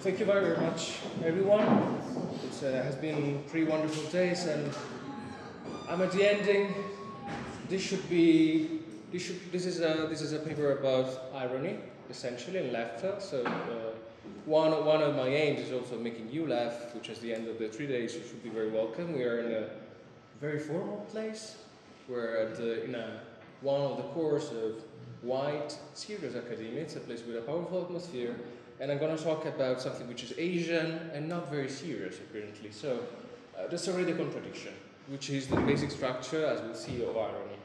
thank you very much, everyone. It uh, has been three wonderful days, and I'm at the ending. This should be this should this is a this is a paper about irony, essentially, and laughter. So uh, one one of my aims is also making you laugh, which is the end of the three days. You should be very welcome. We are in a very formal place. We're at uh, in a one of the cores of White serious Academy. It's a place with a powerful atmosphere and I'm going to talk about something which is Asian and not very serious, apparently. So uh, already a contradiction, which is the basic structure, as we'll see, of irony.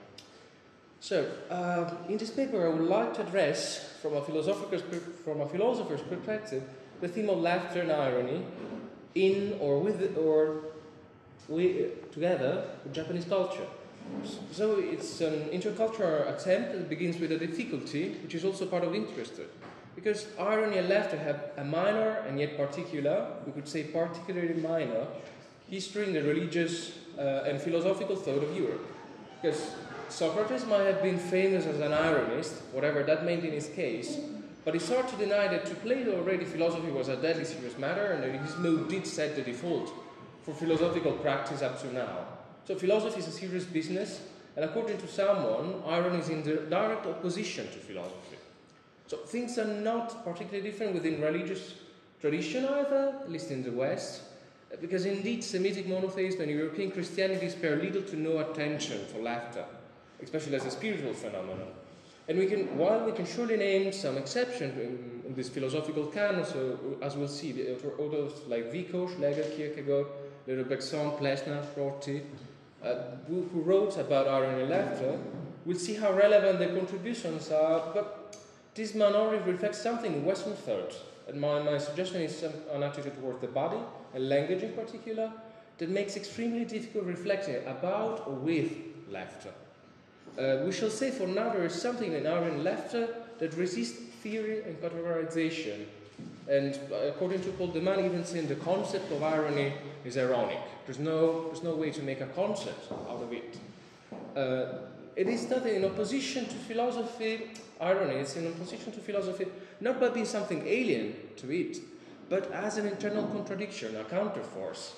So, uh, in this paper, I would like to address, from a, philosophical, from a philosopher's perspective, the theme of laughter and irony in or with or we, together with Japanese culture. So it's an intercultural attempt that begins with a difficulty, which is also part of interest. Because irony left, laughter have a minor and yet particular, we could say particularly minor, history in the religious uh, and philosophical thought of Europe. Because Socrates might have been famous as an ironist, whatever that meant in his case, but it's hard to deny that to Plato already philosophy was a deadly serious matter and that his mode did set the default for philosophical practice up to now. So philosophy is a serious business, and according to someone, irony is in direct opposition to philosophy. So things are not particularly different within religious tradition either, at least in the West, because indeed Semitic monotheism and European Christianity spare little to no attention for laughter, especially as a spiritual phenomenon. And we can, while we can surely name some exceptions in, in, this philosophical canon, so as we'll see, the authors like Vico, Schlegel, Kierkegaard, Le Bergson, Plessner, Rorty, uh, who, who, wrote about irony and laughter, we'll see how relevant their contributions are, but this minority reflects something in Western thought, and my, my suggestion is some, an attitude towards the body, and language in particular, that makes extremely difficult reflecting about or with laughter. Uh, we shall say for now there is something in our laughter that resists theory and categorization. And according to Paul de Man, even saying the concept of irony is ironic. There's no, there's no way to make a concept out of it. Uh, it is not in opposition to philosophy irony is in opposition to philosophy, not by being something alien to it, but as an internal contradiction, a counterforce.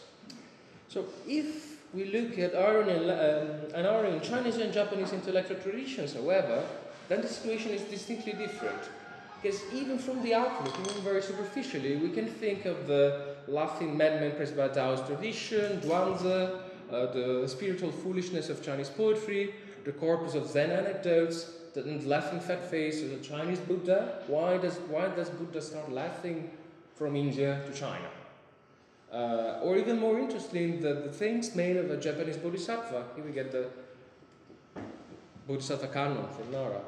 So if we look at irony um, and irony in Chinese and Japanese intellectual traditions, however, then the situation is distinctly different. Because even from the outlook, even very superficially, we can think of the laughing madman pressed by Taoist tradition, Zhuangzi, uh, the spiritual foolishness of Chinese poetry, the corpus of Zen anecdotes, the laughing fat face of the Chinese Buddha. Why does, why does Buddha start laughing from India to China? Uh, or even more interesting, the, the things made of a Japanese bodhisattva. Here we get the Bodhisattva Kannon from Nara.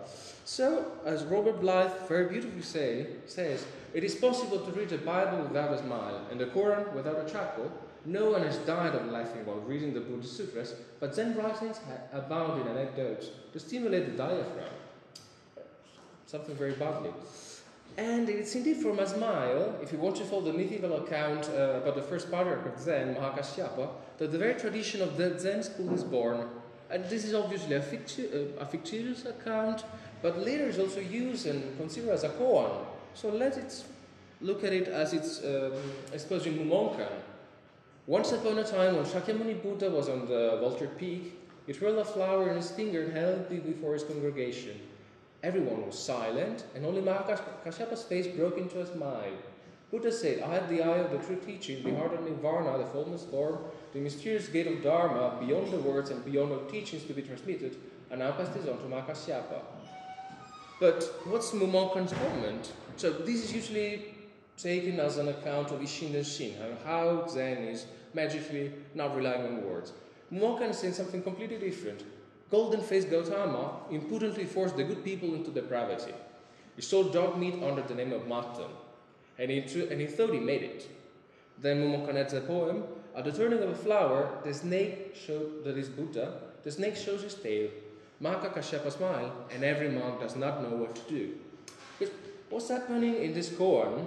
So, as Robert Blyth very beautifully say, says, it is possible to read the Bible without a smile and the Quran without a chuckle, no one has died of laughing while reading the Buddhist sutras, but Zen writings abound in anecdotes to stimulate the diaphragm. Something very badly. And it's indeed from a smile, if you want to follow the mythical account uh, about the first patriarch of Zen, Mahakasyapa, that the very tradition of the Zen school is born. And this is obviously a, ficti- uh, a fictitious account, but later is also used and considered as a koan. So let's look at it as it's um, exposed in Mumonkan, once upon a time, when Shakyamuni Buddha was on the Vulture Peak, he twirled a flower in his finger and held it before his congregation. Everyone was silent, and only Mahakashyapa's face broke into a smile. Buddha said, I have the eye of the true teaching, the heart of Nirvana, the formless form, the mysterious gate of Dharma, beyond the words and beyond all teachings to be transmitted, and now pass this on to Mahakashyapa. But what's Mumonkan's comment? So this is usually taken as an account of Ishin Denshin, how Zen is magically not relying on words. Mumonkan is saying something completely different. Golden faced Gautama impudently forced the good people into depravity. He sold dog meat under the name of mutton, and he, and he thought he made it. Then Mumonkan adds a poem At the turning of a flower, the snake showed that is Buddha, the snake shows his tail. Mahakashyapa smile, and every monk does not know what to do. What's happening in this koan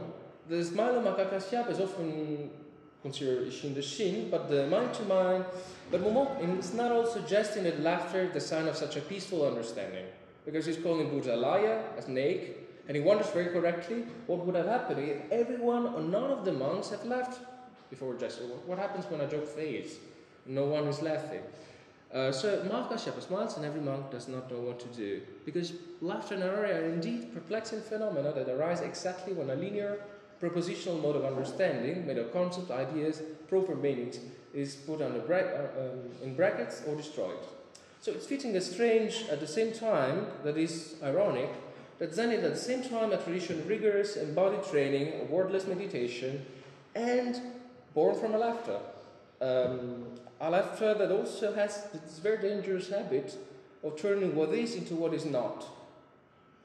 the smile of Mahakashyapa is often considered Ishin Denshin, but the mind to mind, but Momok is not all suggesting that laughter is the sign of such a peaceful understanding, because he's calling Buddha a liar, a snake, And he wonders very correctly what would have happened if everyone or none of the monks had laughed before Jester. What happens when a joke fails? No one is laughing. Uh, so Mahakashyapa smiles and every monk does not know what to do. Because laughter and irony are indeed perplexing phenomena that arise exactly when a linear propositional mode of understanding, made of concepts, ideas, proper meanings, is put under bra- uh, um, in brackets or destroyed. So it's fitting a strange at the same time that is ironic that Zen is at the same time a tradition of rigorous embodied training, wordless meditation, and born from a laughter. Um, a laughter that also has this very dangerous habit of turning what is into what is not.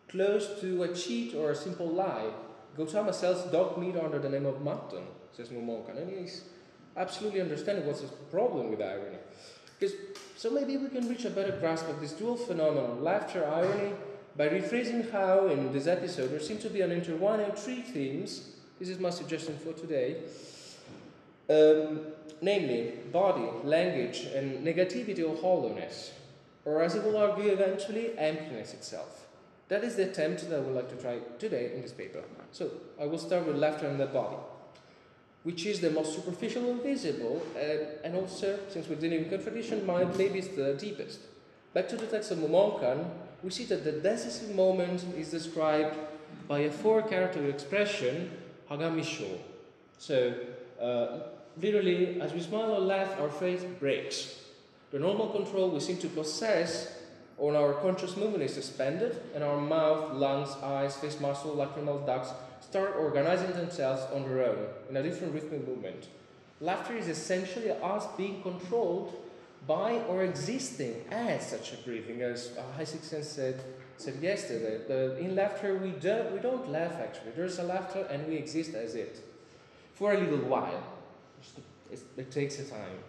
Close to a cheat or a simple lie, Gautama sells dog meat under the name of mutton, says Mumonkan, and he's absolutely understanding what's the problem with irony. Because so maybe we can reach a better grasp of this dual phenomenon, laughter, irony, by rephrasing how in this episode there seem to be an intertwining three themes. This is my suggestion for today. Um, namely, body, language, and negativity or hollowness, or as it will argue eventually, emptiness itself. That is the attempt that I would like to try today in this paper. So I will start with laughter and the body which is the most superficial and visible, and, and also, since we're dealing with contradiction, mind maybe is the deepest. Back to the text of Mumonkan, we see that the decisive moment is described by a four-character expression, hagan misho. So, uh, literally, as we smile or laugh, our face breaks. The normal control we seem to possess on our conscious movement is suspended, and our mouth, lungs, eyes, face muscle, lacrimal ducts start organizing themselves on their own in a different rhythmic movement. Laughter is essentially us being controlled by or existing as such a breathing, as Isaacson said, said yesterday. The, in laughter, we don't, we don't laugh actually. There's a laughter and we exist as it for a little while. It takes a time.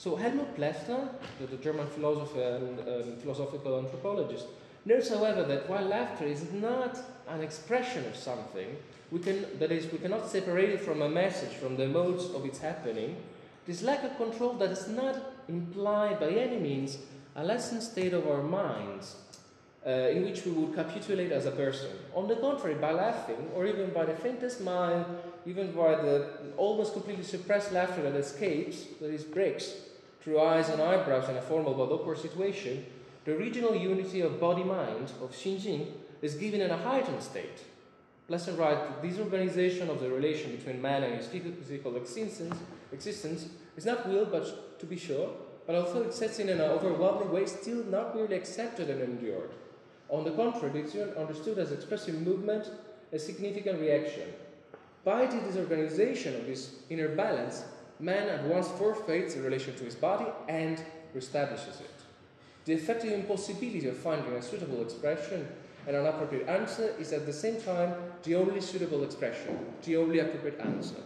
So Helmut Plessner, the, the German philosopher and um, philosophical anthropologist, notes, however, that while laughter is not an expression of something, we can, that is, we cannot separate it from a message, from the modes of its happening. This lack of control that does not imply by any means a lessened state of our minds uh, in which we would capitulate as a person. On the contrary, by laughing, or even by the faintest mind, even by the almost completely suppressed laughter that escapes, that is, breaks through eyes and eyebrows in a formal but awkward situation, the regional unity of body mind, of Xinjing, is given in a heightened state. Plessner writes that this organization of the relation between man and his physical existence, existence is not willed, but to be sure, but although it sets in in an overwhelming way, still not merely accepted and endured. On the contrary, it is understood as expressive movement, a significant reaction. By the disorganization of this inner balance, man at once forfeits the relation to his body and reestablishes it. The effective impossibility of finding a suitable expression and an appropriate answer is at the same time the only suitable expression, the only appropriate answer.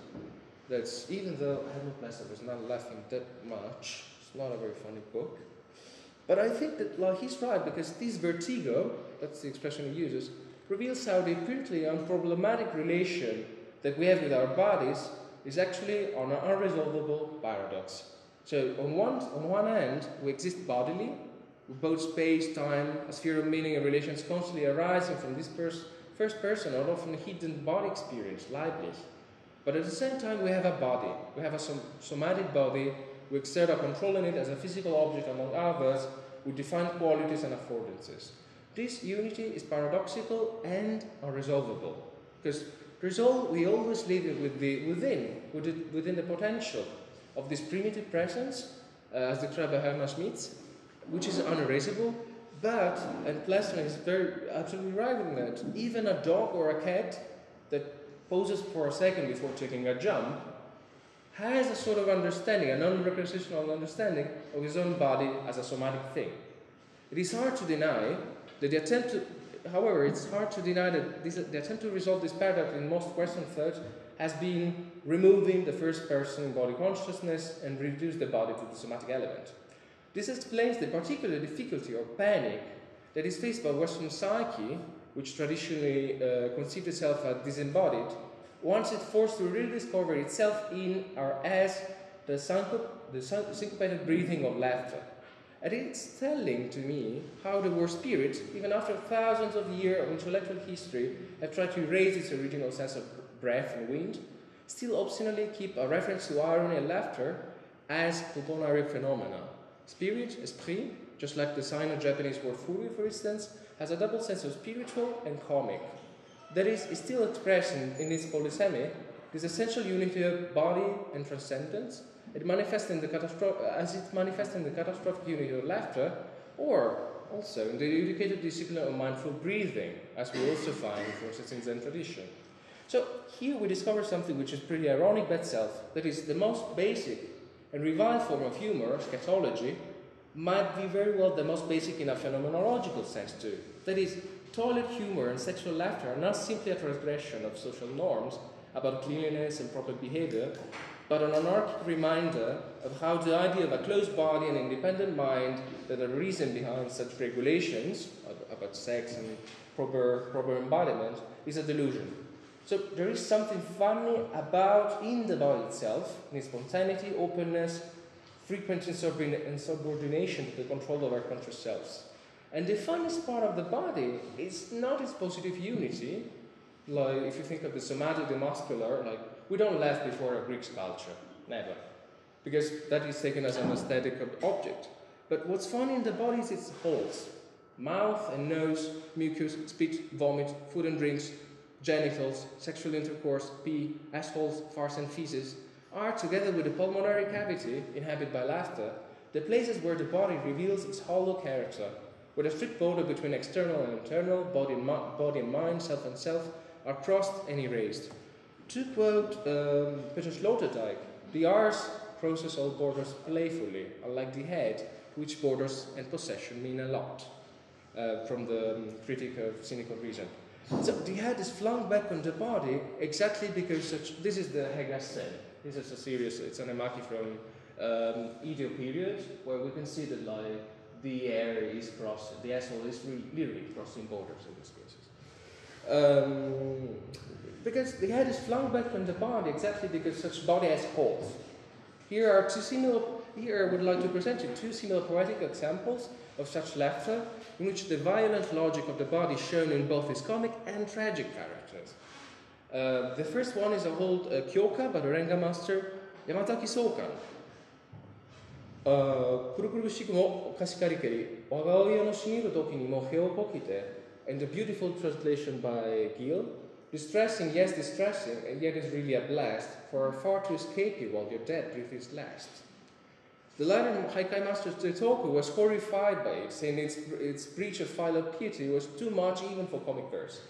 That's even though Helmut Plessner was not laughing that much, it's not a very funny book. But I think that like, he's right because this vertigo, that's the expression he uses, reveals how the apparently unproblematic relation that we have with our bodies is actually an unresolvable paradox. So on one, on one hand, we exist bodily, both space, time, a sphere of meaning and relations constantly arising from this pers- first person or often hidden body experience, Leibniz. But at the same time, we have a body. We have a som- somatic body. We exert our control in it as a physical object among others We define qualities and affordances. This unity is paradoxical and unresolvable. Because resolve, we always live with the within, within the potential of this primitive presence, uh, as by Hermann Schmitz, which is unerasable. But, and Plessner is very absolutely right in that, even a dog or a cat that poses for a second before taking a jump has a sort of understanding, a non-representational understanding of his own body as a somatic thing. It is hard to deny that the attempt to, however, it's hard to deny that this, the attempt to resolve this paradox in most Western thought has been removing the first person body consciousness and reduce the body to the somatic element. This explains the particular difficulty or panic that is faced by Western psyche, which traditionally uh, conceived itself as disembodied, once it's forced to rediscover itself in or as the, syncop- the syncopated breathing of laughter. And it's telling to me how the word spirit, even after thousands of years of intellectual history, have tried to erase its original sense of breath and wind, still obstinately keep a reference to irony and laughter as pulmonary phenomena. Spirit, esprit, just like the Sino-Japanese word furyu, for instance, has a double sense of spiritual and comic. That is, is still expressed in, in its polysemy, this essential unity of body and transcendence, it manifests in the as it manifests in the catastrophic unity of laughter, or also in the educated discipline of mindful breathing, as we also find, for instance, in Zen tradition. So here we discover something which is pretty ironic by itself, that is the most basic and reviled form of humor, scatology, might be very well the most basic in a phenomenological sense too. That is, toilet humor and sexual laughter are not simply a transgression of social norms about cleanliness and proper behavior, but an anarchic reminder of how the idea of a closed body and independent mind that are reason behind such regulations about sex and proper, proper embodiment is a delusion. So there is something funny about in the body itself, in its spontaneity, openness, frequent insubordination to the control of our conscious selves. And the funniest part of the body is not its positive unity, like if you think of the somatic, the muscular, like we don't laugh before a Greek sculpture, never. Because that is taken as an aesthetic object. But what's funny in the body is its holes mouth and nose, mucus, spit, vomit, food and drinks, genitals, sexual intercourse, pee, assholes, farts, and feces are, together with the pulmonary cavity inhabited by laughter, the places where the body reveals its hollow character, where the strict border between external and internal, body and, body and mind, self and self, are crossed and erased. To quote um, Peter Sloterdijk, the R's crosses all borders playfully, unlike the head, which borders and possession mean a lot, uh, from the um, critic of cynical reason. So the head is flung back on the body exactly because such, this is the Hegassen. This is a series, it's an emaki from um, Edo period, where we can see that like the air is crossing, the asshole is literally crossing borders in this cases. Um, because the head is flung back from the body, exactly because such body has holes. Here are two similar, here I would like to present you two similar poetic examples of such laughter, in which the violent logic of the body is shown in both its comic and tragic characters. Uh, the first one is a old uh, Kyoka by the Renga master Yamazaki Sokan, uh, あくるくるしくも貸し借りけり我が親の死にる時にもへをこきて and the beautiful translation by Gil, Distressing, yes, distressing, and yet it's really a blast, for far to escape you while your dead breath is last. The latter Haikai master Teitoku was horrified by it, saying its, its breach of filial piety was too much even for comic verse.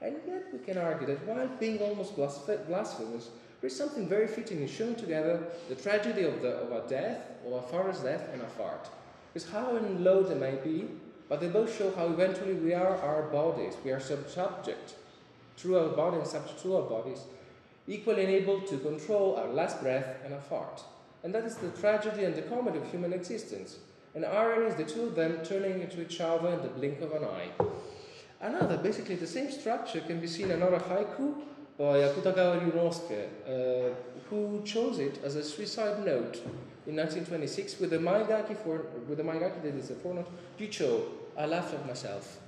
And yet we can argue that while being almost blasphemous, there is something very fitting in showing together the tragedy of, the, of a death, or a father's death, and a fart. Because how low they may be, but they both show how eventually we are our bodies, we are subject through our body and subject to our bodies, equally able to control our last breath and a fart. And that is the tragedy and the comedy of human existence. And irony is the two of them turning into each other in the blink of an eye. Another, basically the same structure, can be seen in another haiku by Akutagawa Ryunosuke, uh, who chose it as a suicide note in 1926 with the Maegaki for with the Maegaki that is a four note Jicho, I laughed at myself.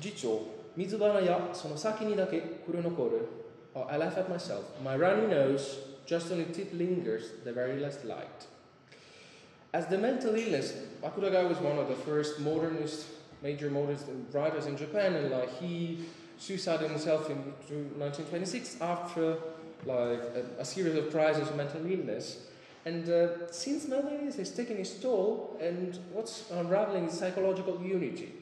Jicho, 水花やその先にだけくれ残る oh, I laugh at myself. My runny nose just on the tip lingers the very last light. As the mental illness, Akutagawa was one of the first modernist, major modernist writers in Japan, and like he suicided himself in 1926 after like a, a series of crises of mental illness. And uh, since illness has taken its toll, and what's unraveling is psychological unity.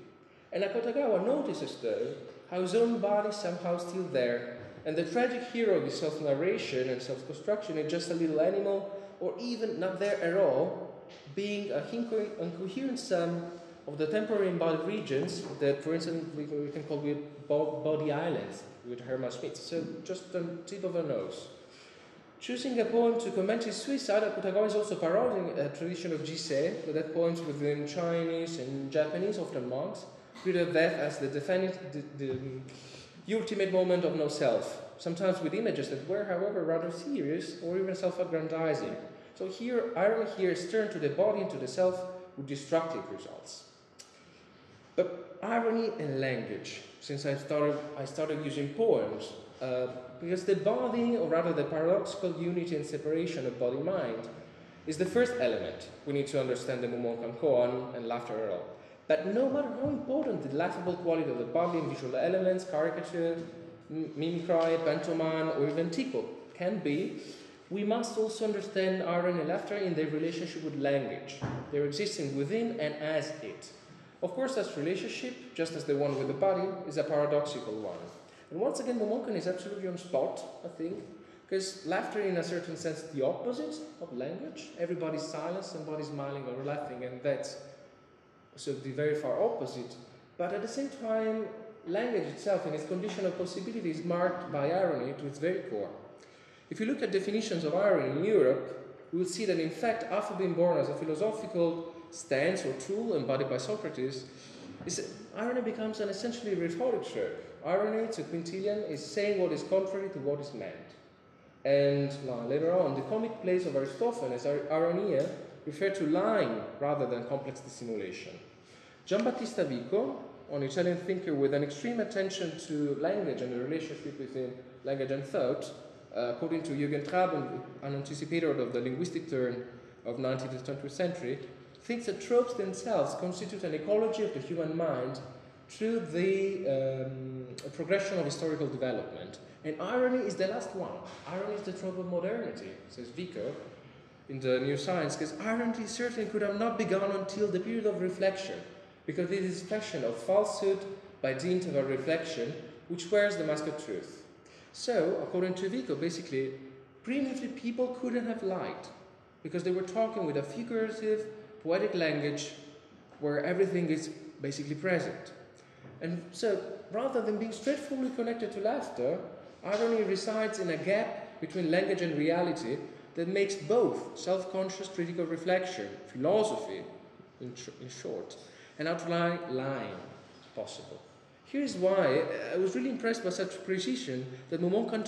And Akutagawa notices, though, how his own body is somehow still there, and the tragic hero of his self narration and self construction is just a little animal, or even not there at all, being a incoherent sum of the temporary embodied regions that, for instance, we, we can call it body islands with Hermann Schmitz. So just the tip of a nose. Choosing a poem to comment his suicide, Akutagawa is also parodying a tradition of Jisei, that poems within Chinese and Japanese, often monks, treat death as the, the, the, the ultimate moment of no self, sometimes with images that were, however, rather serious or even self aggrandizing. So here, irony here is turned to the body and to the self with destructive results. But irony and language, since I started, I started using poems, uh, because the body, or rather the paradoxical unity and separation of body-mind, is the first element we need to understand the Mumonkan koan and laughter at all. But no matter how important the laughable quality of the body and visual elements, caricature, mimicry, pantomime, or even tickle can be, we must also understand irony and laughter in their relationship with language, their existing within and as it. Of course, that relationship, just as the one with the body, is a paradoxical one. And once again, Mumonkan is absolutely on spot, I think, because laughter, in a certain sense, the opposite of language. Everybody's silent, somebody's smiling or laughing, and that's so the very far opposite. But at the same time, language itself, in its condition of possibility, is marked by irony to its very core. If you look at definitions of irony in Europe, we will see that in fact, after being born as a philosophical stance or tool embodied by Socrates, is irony becomes an essentially rhetoric trope. Irony, to Quintilian, is saying what is contrary to what is meant. And later on, the comic plays of Aristophanes, ironia, refer to lying rather than complex dissimulation. Giambattista Vico, an Italian thinker with an extreme attention to language and the relationship between language and thought, uh, according to Jürgen Trabant, an anticipator of the linguistic turn of 19th and 20th century, thinks that tropes themselves constitute an ecology of the human mind through the um, progression of historical development. And irony is the last one. Irony is the trope of modernity, says Vico, in the New Science, because irony certainly could have not begun until the period of reflection, because it is fashion of falsehood by dint of a reflection which wears the mask of truth. So, according to Vico, basically, primitively people couldn't have lied because they were talking with a figurative, poetic language where everything is basically present. And so, rather than being straightforwardly connected to laughter, irony resides in a gap between language and reality that makes both self conscious critical reflection, philosophy, in, in short, and outline line possible. Here's why I was really impressed by such precision that Mumonkan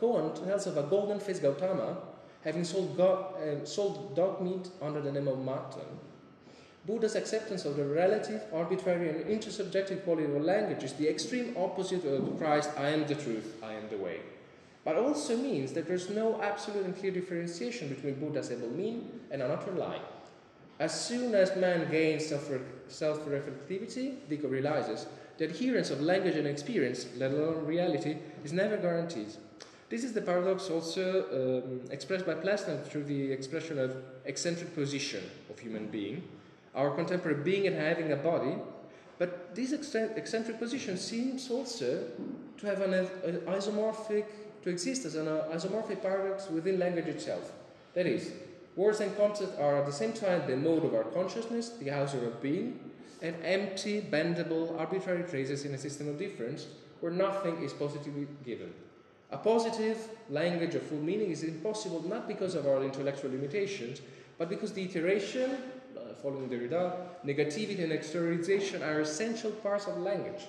Koan tells of a golden faced Gautama having sold, go- uh, sold dog meat under the name of mutton. Buddha's acceptance of the relative, arbitrary, and intersubjective quality of language is the extreme opposite of Christ, I am the truth, I am the way but also means that there's no absolute and clear differentiation between Buddha's able mean and an utter lie. As soon as man gains self reflectivity, Vico realizes the adherence of language and experience, let alone reality, is never guaranteed. This is the paradox also um, expressed by Plessner through the expression of eccentric position of human being, our contemporary being and having a body. But this eccentric position seems also to have an isomorphic to exist as an uh, isomorphic paradox within language itself. That is, words and concepts are at the same time the mode of our consciousness, the house of our being, and empty, bendable, arbitrary traces in a system of difference where nothing is positively given. A positive language of full meaning is impossible not because of our intellectual limitations, but because the iteration, following Derrida, negativity and exteriorization are essential parts of language.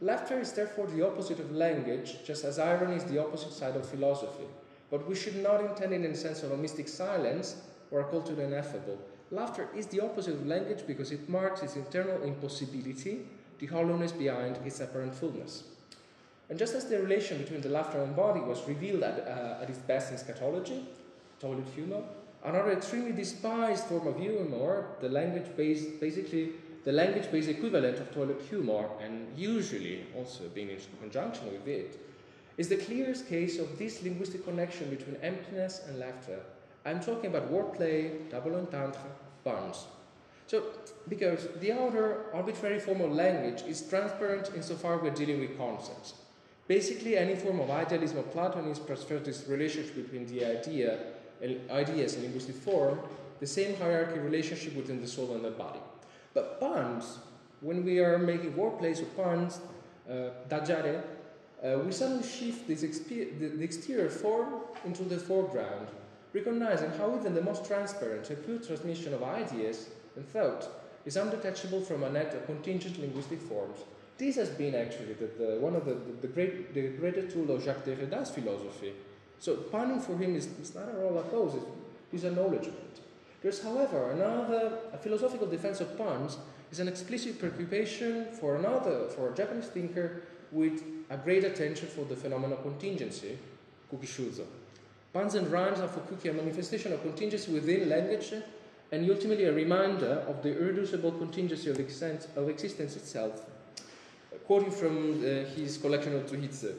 Laughter is therefore the opposite of language, just as irony is the opposite side of philosophy. But we should not intend it in the sense of a mystic silence or a call to the ineffable. Laughter is the opposite of language because it marks its internal impossibility, the hollowness behind its apparent fullness. And just as the relation between the laughter and body was revealed at, uh, at its best in scatology, toilet humor, another extremely despised form of humor, the language based basically the language based equivalent of toilet humor, and usually also being in conjunction with it, is the clearest case of this linguistic connection between emptiness and laughter. I'm talking about wordplay, double entendre, puns. So, because the outer arbitrary form of language is transparent insofar we're dealing with concepts. Basically, any form of idealism or Platonism transfers this relationship between the idea ideas and linguistic form, the same hierarchy relationship between the soul and the body. But puns, when we are making wordplays or puns, uh, dajare, uh, we suddenly shift this the, the exterior form into the foreground, recognizing how even the most transparent and pure transmission of ideas and thought is undetachable from a net of contingent linguistic forms. This has been actually the, the, one of the, the, the, great, the greatest tool of Jacques Derrida's philosophy. So punning for him is, is not a roller coaster. is acknowledgement. There's, however, another philosophical defense of puns is an explicit preoccupation for another, for a Japanese thinker with a great attention for the phenomenon of contingency, Kuki Shuzo. Puns and rhymes are for Kuki a manifestation of contingency within language and ultimately a reminder of the irreducible contingency of, existence, of existence itself. Quoting from uh, his collection of Zuhitsu,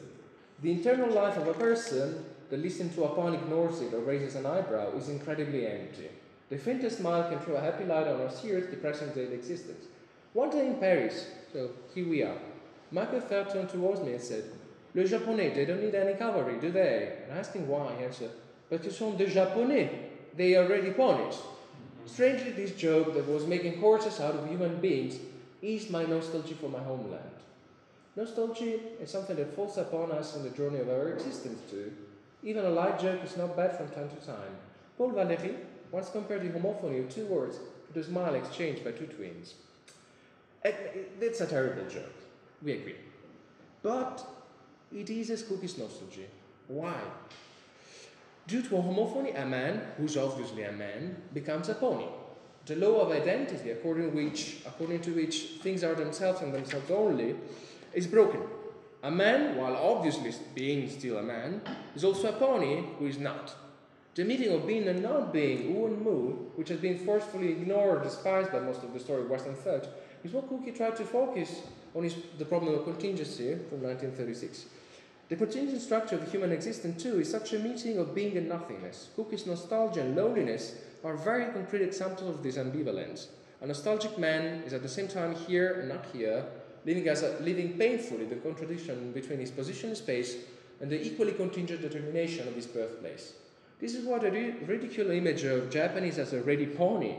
the internal life of a person that listens to a pun, ignores it, or raises an eyebrow is incredibly empty. The faintest smile can throw a happy light on our serious, depressing daily existence. One day in Paris, so here we are, Michael Phelps turned towards me and said, Le Japonais, they don't need any cavalry, do they? And I asked him why. He answered, But ils sont des Japonais. They are already ponies. Strangely, this joke that was making horses out of human beings eased my nostalgia for my homeland. Nostalgia is something that falls upon us in the journey of our existence too. Even a light joke is not bad from time to time. Paul Valéry once compared the homophony of two words to the smile exchanged by two twins. Eh, it's a terrible joke, we agree. But it is a Skookie's nostalgia. Why? Due to a homophony, a man, who's obviously a man, becomes a pony. The law of identity, according, which, according to which things are themselves and themselves only, is broken. A man, while obviously being still a man, is also a pony who is not. The meeting of being and not being, U and Mu, which has been forcefully ignored or despised by most of the story of Western thought, is what Kuki tried to focus on his, the problem of contingency from 1936. The contingent structure of human existence, too, is such a meeting of being and nothingness. Kuki's nostalgia and loneliness are very concrete examples of this ambivalence. A nostalgic man is at the same time here and not here, living, as a, living painfully the contradiction between his position in space and the equally contingent determination of his birthplace. This is what a ridiculous image of Japanese as a ready pony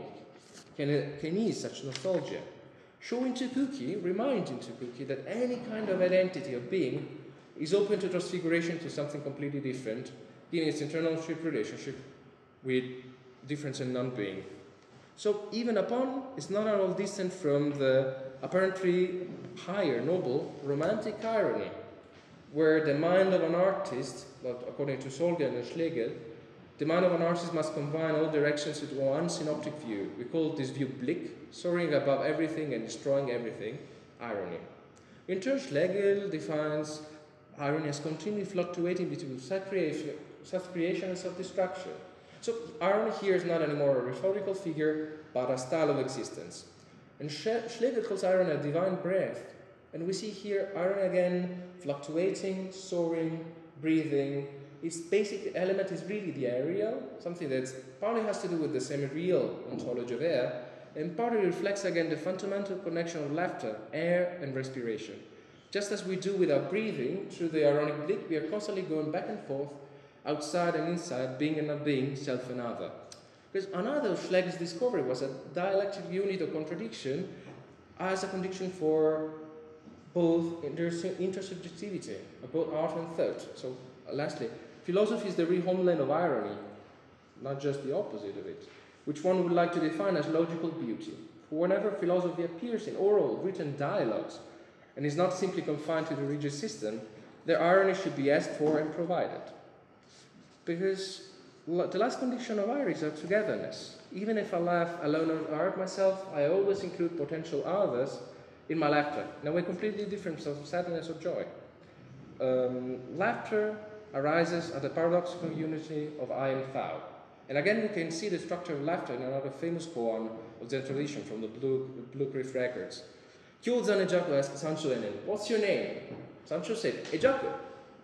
can, can ease such nostalgia. Showing to Kuki, reminding to Kuki that any kind of identity of being is open to transfiguration to something completely different, in its internal relationship with difference and non-being. So even upon is not at all distant from the apparently higher, noble, romantic irony, where the mind of an artist, according to Solger and Schlegel, the mind of an artist must combine all directions into one synoptic view. We call this view blick, soaring above everything and destroying everything, irony. In turn, Schlegel defines irony as continually fluctuating between self-creation and self-destruction. So irony here is not anymore a rhetorical figure, but a style of existence. And Schlegel calls irony a divine breath. And we see here irony again fluctuating, soaring, breathing, its basic element is really the aerial, something that partly has to do with the semi-real ontology of air, and partly reflects again the fundamental connection of laughter, air, and respiration. Just as we do with our breathing, through the ironic blick, we are constantly going back and forth, outside and inside, being and not being, self and other. Because another Schlegel's discovery was a dialectic unit of contradiction as a condition for both intersubjectivity, both art and thought. So, lastly, Philosophy is the real homeland of irony, not just the opposite of it, which one would like to define as logical beauty. For whenever philosophy appears in oral, written dialogues, and is not simply confined to the rigid system, the irony should be asked for and provided. Because the last condition of irony is our togetherness. Even if I laugh alone or hurt myself, I always include potential others in my laughter. Now, we're completely different from sadness or joy. Um, laughter arises at the paradoxical unity of I and Thou. And again, we can see the structure of laughter in another famous poem of Zen tradition from the Blue, Blue Cliff Records. Kyozan Ejaku asked Sansho Enen, What's your name? Sansho said, Ejaku.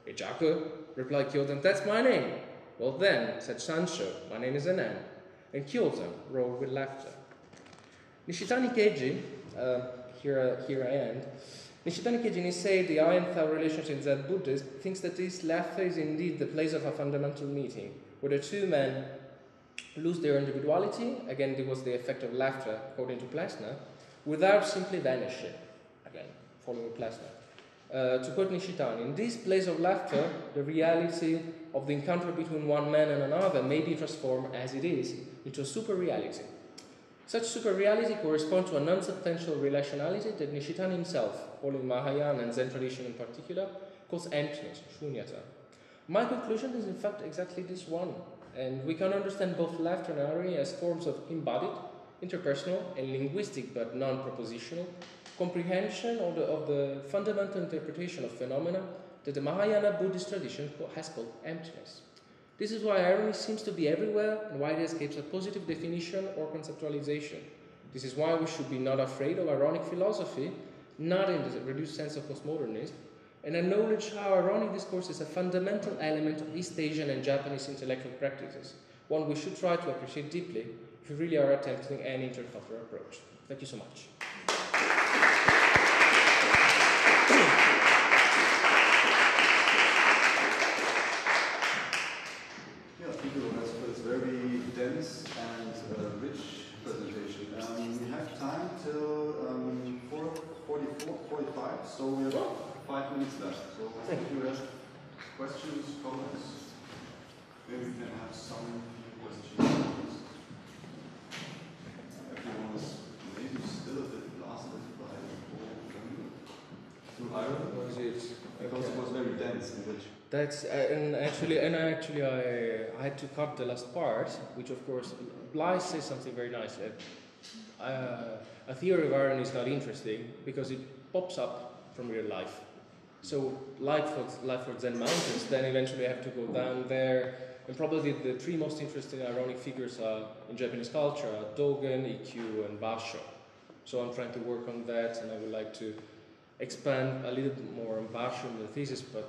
Ejaku, replied Kyozan, That's my name. Well then, said Sansho, My name is Enen. And Kyozan roared with laughter. Nishitani Keiji, uh, here, here I end, Nishitani Keiji said the I and Thou relationship in Zen Buddhist thinks that this laughter is indeed the place of a fundamental meeting, where the two men lose their individuality, again, it was the effect of laughter, according to Plessner, without simply vanishing, again, following Plessner. Uh, to quote Nishitani, in this place of laughter, the reality of the encounter between one man and another may be transformed as it is into a super reality. Such superreality corresponds to a non-substantial relationality that Nishitani himself, following Mahayana and Zen tradition in particular, calls emptiness, shunyata. My conclusion is in fact exactly this one. And we can understand both laughter and irony as forms of embodied, interpersonal, and linguistic but non propositional comprehension of the, of the fundamental interpretation of phenomena that the Mahayana Buddhist tradition has called emptiness. This is why irony seems to be everywhere and why it escapes a positive definition or conceptualization. This is why we should be not afraid of ironic philosophy, not in the reduced sense of postmodernism, and acknowledge how ironic discourse is a fundamental element of East Asian and Japanese intellectual practices, one we should try to appreciate deeply if we really are attempting an intercultural approach. Thank you so much. so we have five minutes left. So if you have questions, comments, maybe we can have some few questions. Everyone is maybe still a bit blasted by the whole iron. Was it? Because it was very dense in which that's uh, and actually and actually I, I had to cut the last part, which of course Bly says something very nice. Uh, a theory of iron is not interesting because it pops up from real life. So, like for, like for Zen Mountains, then eventually I have to go down there. And probably the three most interesting ironic figures are, in Japanese culture are Dogen, Ikkyu, and Basho. So I'm trying to work on that, and I would like to expand a little bit more on Basho in the thesis, but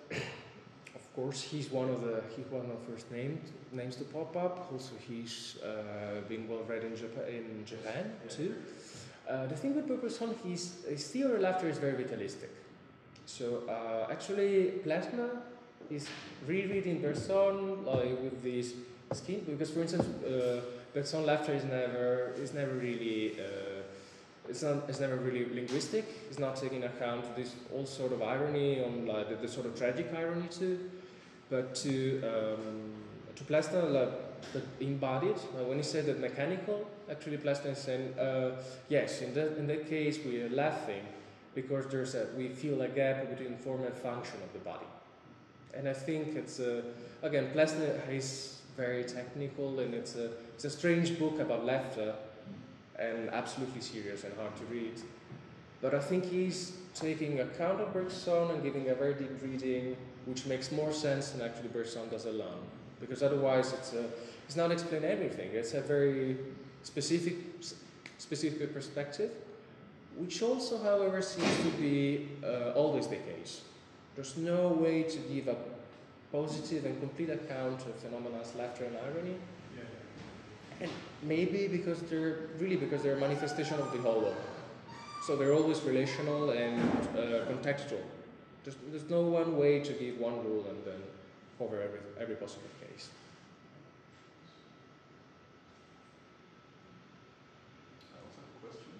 of course he's one of the he's one of the first named names to pop up. Also, he's uh, being well read in Japan, in Japan too. Uh, the thing with Bergson, his his theory of laughter is very vitalistic. So uh, actually, Plessner is rereading Bergson like with this skin because, for instance, uh, Bergson laughter is never is never really uh, it's not it's never really linguistic. It's not taking account this all sort of irony on like the, the sort of tragic irony too, but to um, to Plessner like the embodied. When he said that mechanical, actually Plessner is saying uh, yes. In that in that case, we are laughing because there's a we feel a gap between form and function of the body, and I think it's uh, again Plessner is very technical and it's a it's a strange book about laughter and absolutely serious and hard to read. But I think he's taking account of Bergson and giving a very deep reading, which makes more sense than actually Bergson does alone. Because otherwise, it's, a, it's not explain everything. It's a very specific, specific perspective, which also, however, seems to be uh, always the case. There's no way to give a positive and complete account of phenomena as laughter and irony and maybe because they're really because they're a manifestation of the whole world. So they're always relational and uh, contextual. There's, there's no one way to give one rule and then cover every, every possible case. I also have a question.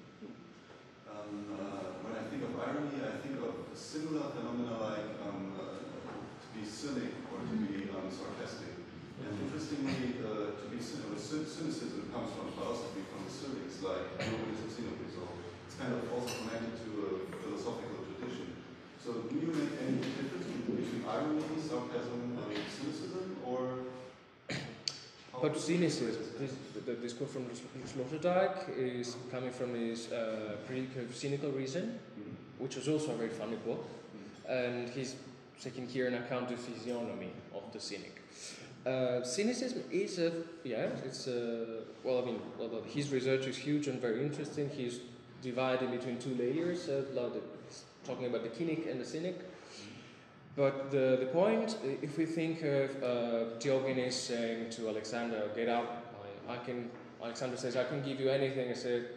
Um, uh, when I think of irony, I think of a similar phenomena like um, uh, to be cynic or to be um, sarcastic. And interestingly, uh, to be cynicism comes from philosophy, from the Cynics, like Cynical, so it's kind of also connected to a philosophical. So do you make any difference between irony, sarcasm, and cynicism, or but cynicism, this, the discourse from Sloterdijk is coming from his uh, cynical reason, mm. which was also a very funny book, mm. and he's taking here an account the physiognomy of the cynic. Uh, cynicism is a yeah, it's a well. I mean, well, his research is huge and very interesting. He's divided between two layers. Uh, talking about the cynic and the cynic. But the, the point, if we think of uh, Diogenes saying to Alexander, "Get out," I, I, can. Alexander says, "I can give you anything." I said,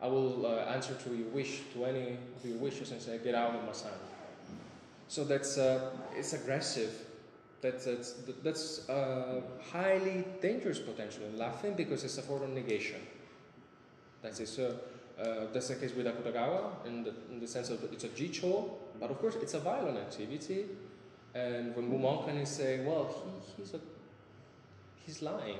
"I will uh, answer to your wish, to any of your wishes," and say, "Get out of my son." So that's uh, it's aggressive That's that's that's uh, highly dangerous potential in laughing because it's a form of negation. That's it. So uh, that's the case with Akutagawa in the, in the sense of it's a jicho, but of course it's a violent activity. And when Mumonkan is saying, well, he, he's a, he's lying.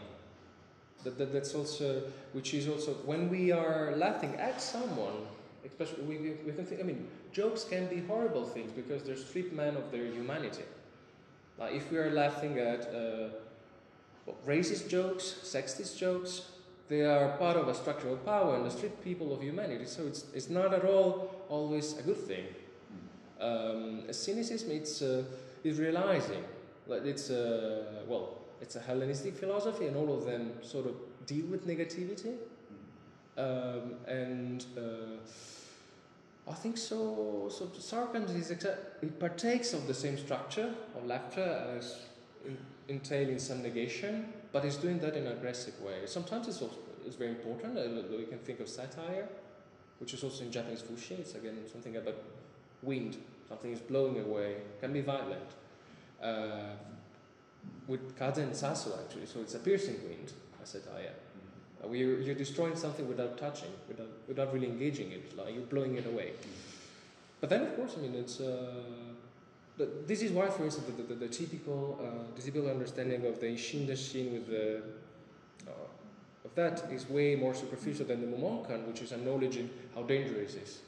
That, that, that's also, which is also, when we are laughing at someone, especially, we, we, can think, I mean, jokes can be horrible things because they're stripped men of their humanity. Like if we are laughing at uh, racist jokes, sexist jokes, they are part of a structural power and the strip people of humanity. So it's, it's not at all always a good thing. Um, cynicism, it's, uh, is realizing that it's a, well, it's a Hellenistic philosophy and all of them sort of deal with negativity. Um, and uh, I think so. So sarcasm is exa- it partakes of the same structure of laughter as in, entailing some negation, but he's doing that in an aggressive way. Sometimes it's also, it's very important. Uh, we can think of satire, which is also in Japanese fushi. It's again something about wind. Something is blowing away. Can be violent. Uh, with kazen sasu actually, so it's a piercing wind, a satire. Uh, you're, destroying something without touching, without, without really engaging it, like you're blowing it away. But then, of course, I mean, it's. Uh, this is why, for instance, the, the, the typical, uh, typical understanding of the Ishin Denshin with the uh, of that is way more superficial than the Mumonkan, which is acknowledging how dangerous it is,